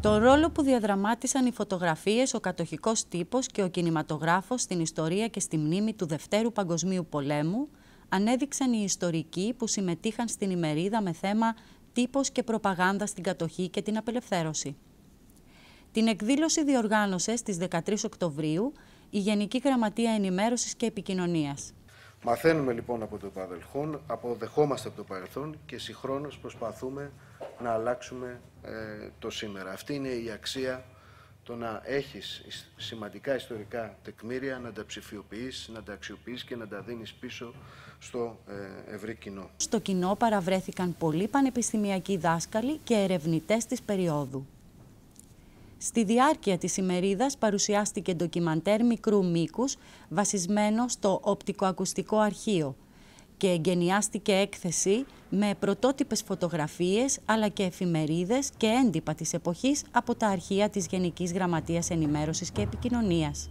Το ρόλο που διαδραμάτισαν οι φωτογραφίες, ο κατοχικός τύπος και ο κινηματογράφος στην ιστορία και στη μνήμη του Δευτέρου Παγκοσμίου Πολέμου ανέδειξαν οι ιστορικοί που συμμετείχαν στην ημερίδα με θέμα «Τύπος και προπαγάνδα στην κατοχή και την απελευθέρωση». Την εκδήλωση διοργάνωσε στις 13 Οκτωβρίου η Γενική Γραμματεία Ενημέρωσης και Επικοινωνίας. Μαθαίνουμε λοιπόν από το παρελθόν, αποδεχόμαστε από το παρελθόν και συγχρόνως προσπαθούμε να αλλάξουμε ε, το σήμερα. Αυτή είναι η αξία το να έχεις σημαντικά ιστορικά τεκμήρια, να τα ψηφιοποιείς, να τα αξιοποιείς και να τα δίνεις πίσω στο ε, ευρύ κοινό. Στο κοινό παραβρέθηκαν πολλοί πανεπιστημιακοί δάσκαλοι και ερευνητές της περίοδου. Στη διάρκεια της ημερίδας παρουσιάστηκε ντοκιμαντέρ μικρού μήκους βασισμένο στο οπτικοακουστικό αρχείο και εγκαινιάστηκε έκθεση με πρωτότυπες φωτογραφίες αλλά και εφημερίδες και έντυπα της εποχής από τα αρχεία της Γενικής Γραμματείας Ενημέρωσης και Επικοινωνίας.